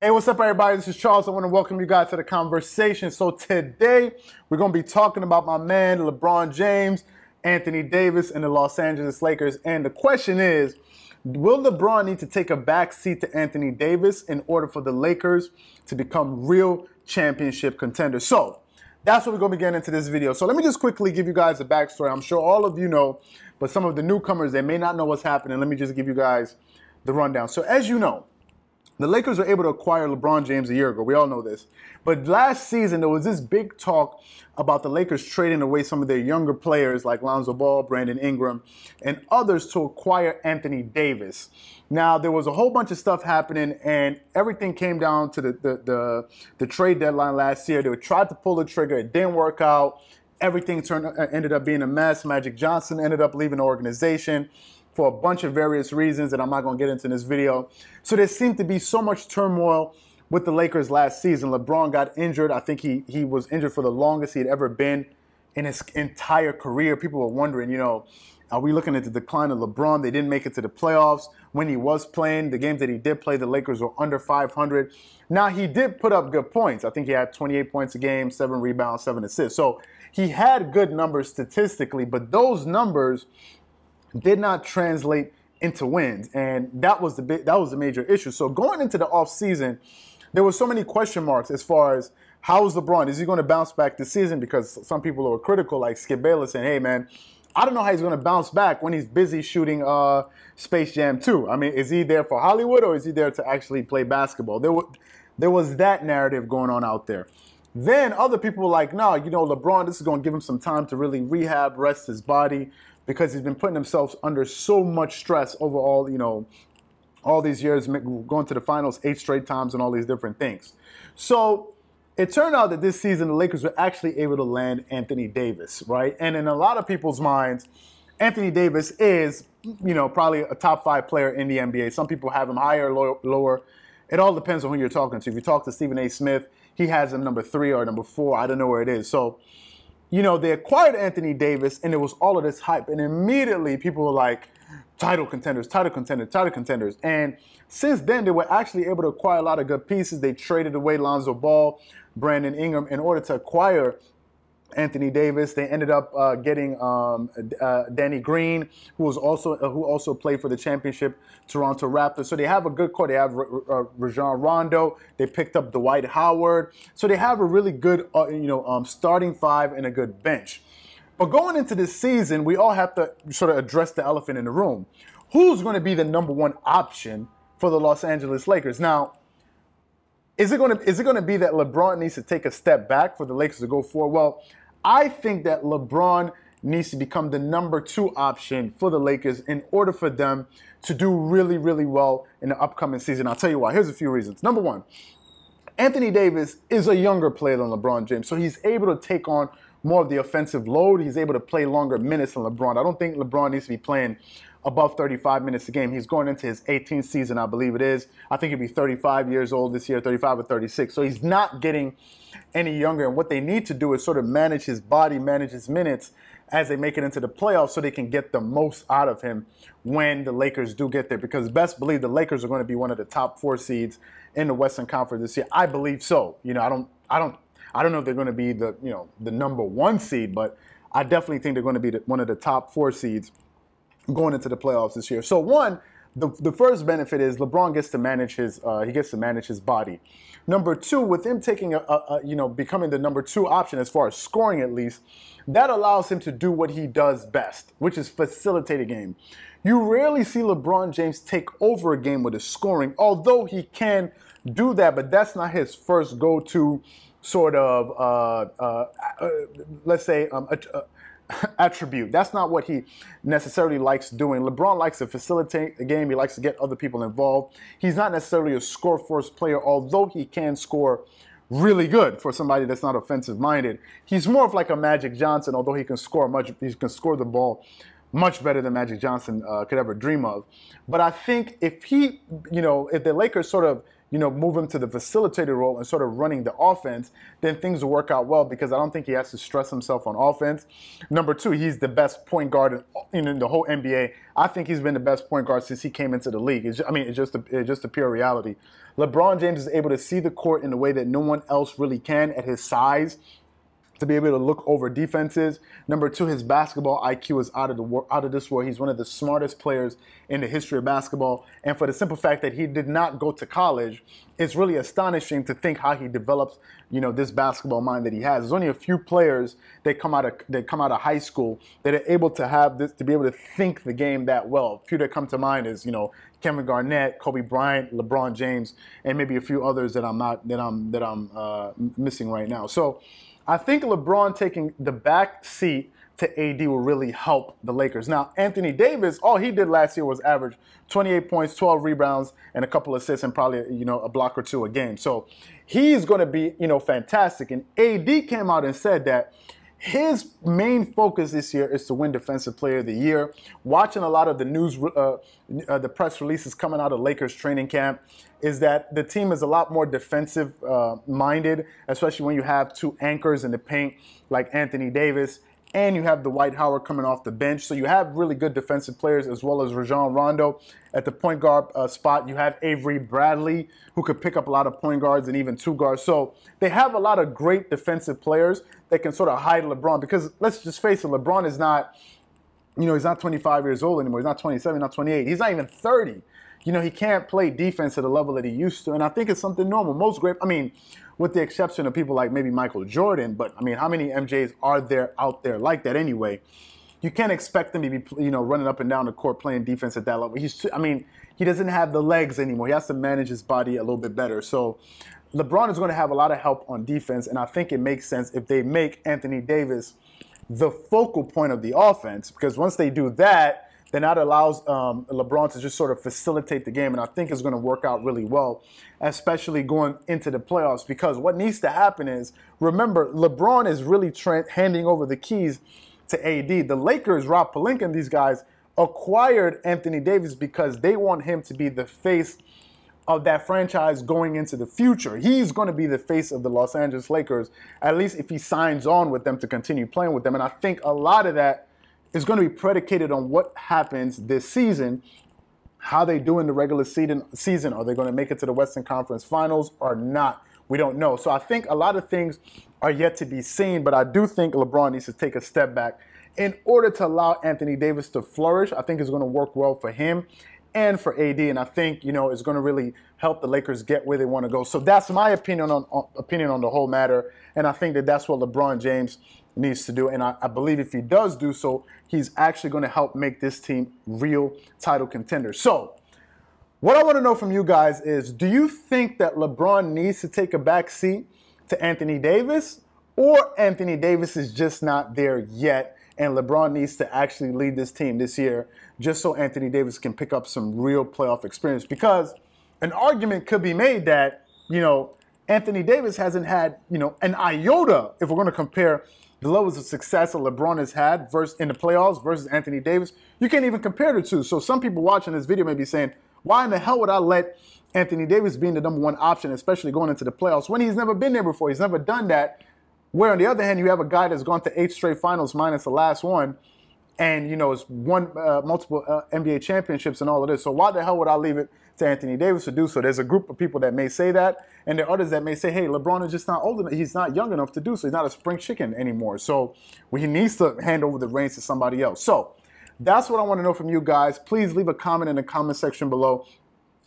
Hey, what's up, everybody? This is Charles. I want to welcome you guys to the conversation. So, today we're going to be talking about my man, LeBron James, Anthony Davis, and the Los Angeles Lakers. And the question is Will LeBron need to take a back seat to Anthony Davis in order for the Lakers to become real championship contenders? So, that's what we're going to be getting into this video. So, let me just quickly give you guys a backstory. I'm sure all of you know, but some of the newcomers, they may not know what's happening. Let me just give you guys the rundown. So, as you know, the Lakers were able to acquire LeBron James a year ago. We all know this. But last season, there was this big talk about the Lakers trading away some of their younger players like Lonzo Ball, Brandon Ingram, and others to acquire Anthony Davis. Now, there was a whole bunch of stuff happening, and everything came down to the, the, the, the trade deadline last year. They tried to pull the trigger, it didn't work out. Everything turned uh, ended up being a mess. Magic Johnson ended up leaving the organization for a bunch of various reasons that I'm not going to get into in this video. So there seemed to be so much turmoil with the Lakers last season. LeBron got injured. I think he he was injured for the longest he had ever been in his entire career. People were wondering, you know, are we looking at the decline of LeBron? They didn't make it to the playoffs when he was playing. The games that he did play, the Lakers were under 500. Now, he did put up good points. I think he had 28 points a game, seven rebounds, seven assists. So he had good numbers statistically, but those numbers did not translate into wins, and that was the big, that was the major issue. So going into the offseason, there were so many question marks as far as how is LeBron? Is he going to bounce back this season? Because some people are critical, like Skip Bayless, saying, "Hey, man." I don't know how he's going to bounce back when he's busy shooting uh, Space Jam 2. I mean, is he there for Hollywood or is he there to actually play basketball? There, there was that narrative going on out there. Then other people were like, no, you know, LeBron, this is going to give him some time to really rehab, rest his body, because he's been putting himself under so much stress over all, you know, all these years, going to the finals eight straight times and all these different things. So it turned out that this season the Lakers were actually able to land Anthony Davis, right? And in a lot of people's minds, Anthony Davis is, you know, probably a top five player in the NBA. Some people have him higher, or lower. It all depends on who you're talking to. If you talk to Stephen A. Smith, he has him number three or number four. I don't know where it is. So you know, they acquired Anthony Davis and it was all of this hype. And immediately people were like, title contenders, title contenders, title contenders. And since then, they were actually able to acquire a lot of good pieces. They traded away Lonzo Ball, Brandon Ingram in order to acquire Anthony Davis. They ended up uh, getting um, uh, Danny Green, who was also uh, who also played for the championship Toronto Raptors. So they have a good core. They have R- Rajon Rondo. They picked up Dwight Howard. So they have a really good uh, you know um, starting five and a good bench. But going into this season, we all have to sort of address the elephant in the room. Who's going to be the number one option for the Los Angeles Lakers? Now, is it going to is it to be that LeBron needs to take a step back for the Lakers to go forward? Well, I think that LeBron needs to become the number two option for the Lakers in order for them to do really, really well in the upcoming season. I'll tell you why. Here's a few reasons. Number one, Anthony Davis is a younger player than LeBron James, so he's able to take on more of the offensive load. He's able to play longer minutes than LeBron. I don't think LeBron needs to be playing above 35 minutes a game. He's going into his 18th season, I believe it is. I think he'll be 35 years old this year, 35 or 36. So he's not getting any younger. And what they need to do is sort of manage his body, manage his minutes as they make it into the playoffs so they can get the most out of him when the Lakers do get there. Because best believe the Lakers are going to be one of the top four seeds in the Western Conference this year. I believe so. You know, I don't I don't I don't know if they're going to be the, you know, the number one seed, but I definitely think they're going to be the, one of the top four seeds going into the playoffs this year. So one, the, the first benefit is LeBron gets to manage his uh, he gets to manage his body. Number two, with him taking a, a, a, you know becoming the number two option as far as scoring at least, that allows him to do what he does best, which is facilitate a game. You rarely see LeBron James take over a game with his scoring, although he can do that, but that's not his first go-to sort of uh, uh, uh let's say um, attribute. That's not what he necessarily likes doing. LeBron likes to facilitate the game. He likes to get other people involved. He's not necessarily a score first player, although he can score really good for somebody that's not offensive minded. He's more of like a Magic Johnson, although he can score much. He can score the ball much better than Magic Johnson uh, could ever dream of. But I think if he, you know, if the Lakers sort of you know, move him to the facilitator role and sort of running the offense, then things will work out well because I don't think he has to stress himself on offense. Number two, he's the best point guard in, in the whole NBA. I think he's been the best point guard since he came into the league. It's, I mean, it's just a, it's just a pure reality. LeBron James is able to see the court in a way that no one else really can at his size to be able to look over defenses. Number two, his basketball IQ is out of the out of this world. He's one of the smartest players in the history of basketball. And for the simple fact that he did not go to college, it's really astonishing to think how he develops, you know, this basketball mind that he has. There's only a few players that come out of that come out of high school that are able to have this to be able to think the game that well. A few that come to mind is, you know, Kevin Garnett, Kobe Bryant, LeBron James, and maybe a few others that I'm not that I'm that I'm uh, missing right now. So I think LeBron taking the back seat to AD will really help the Lakers. Now, Anthony Davis, all he did last year was average 28 points, 12 rebounds, and a couple assists, and probably you know a block or two a game. So he's going to be you know fantastic. And AD came out and said that his main focus this year is to win Defensive Player of the Year. Watching a lot of the news, uh, uh, the press releases coming out of Lakers training camp, is that the team is a lot more defensive uh, minded, especially when you have two anchors in the paint like Anthony Davis and you have Dwight Howard coming off the bench. So you have really good defensive players as well as Rajon Rondo at the point guard uh, spot. You have Avery Bradley who could pick up a lot of point guards and even two guards. So they have a lot of great defensive players that can sort of hide LeBron because let's just face it, LeBron is not, you know, he's not 25 years old anymore. He's not 27, not 28. He's not even 30 you know, he can't play defense at the level that he used to. And I think it's something normal. Most great, I mean, with the exception of people like maybe Michael Jordan, but I mean, how many MJs are there out there like that anyway? You can't expect him to be, you know, running up and down the court playing defense at that level. He's, I mean, he doesn't have the legs anymore. He has to manage his body a little bit better. So LeBron is going to have a lot of help on defense, and I think it makes sense if they make Anthony Davis the focal point of the offense because once they do that, then that allows um, LeBron to just sort of facilitate the game, and I think it's going to work out really well, especially going into the playoffs. Because what needs to happen is, remember, LeBron is really tra- handing over the keys to AD. The Lakers, Rob Pelinka, and these guys acquired Anthony Davis because they want him to be the face of that franchise going into the future. He's going to be the face of the Los Angeles Lakers, at least if he signs on with them to continue playing with them. And I think a lot of that is going to be predicated on what happens this season. How they do in the regular season? Are they going to make it to the Western Conference Finals or not? We don't know. So I think a lot of things are yet to be seen, but I do think LeBron needs to take a step back in order to allow Anthony Davis to flourish. I think it's going to work well for him and for AD, and I think you know it's going to really help the Lakers get where they want to go. So that's my opinion on, on opinion on the whole matter, and I think that that's what LeBron James needs to do. And I, I believe if he does do so, he's actually going to help make this team real title contenders. So, what I want to know from you guys is do you think that LeBron needs to take a back seat to Anthony Davis, or Anthony Davis is just not there yet? And LeBron needs to actually lead this team this year just so Anthony Davis can pick up some real playoff experience. Because an argument could be made that, you know, Anthony Davis hasn't had, you know, an iota, if we're going to compare the levels of success that LeBron has had versus in the playoffs versus Anthony Davis, you can't even compare the two. So some people watching this video may be saying, why in the hell would I let Anthony Davis be the number one option, especially going into the playoffs when he's never been there before? He's never done that. Where on the other hand, you have a guy that's gone to eight straight finals minus the last one, and you know has won uh, multiple uh, NBA championships and all of this. So why the hell would I leave it to Anthony Davis to do so? There's a group of people that may say that, and there are others that may say, "Hey, LeBron is just not old enough. He's not young enough to do so. He's not a spring chicken anymore. So he needs to hand over the reins to somebody else." So that's what I want to know from you guys. Please leave a comment in the comment section below.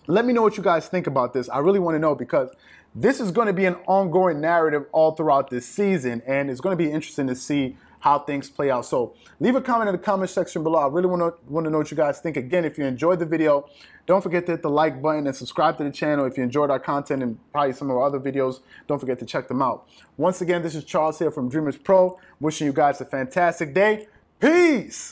Let me know what you guys think about this. I really want to know because this is going to be an ongoing narrative all throughout this season, and it's going to be interesting to see how things play out. So leave a comment in the comment section below. I really want to, want to know what you guys think. Again, if you enjoyed the video, don't forget to hit the like button and subscribe to the channel. If you enjoyed our content and probably some of our other videos, don't forget to check them out. Once again, this is Charles here from Dreamers Pro, wishing you guys a fantastic day. Peace!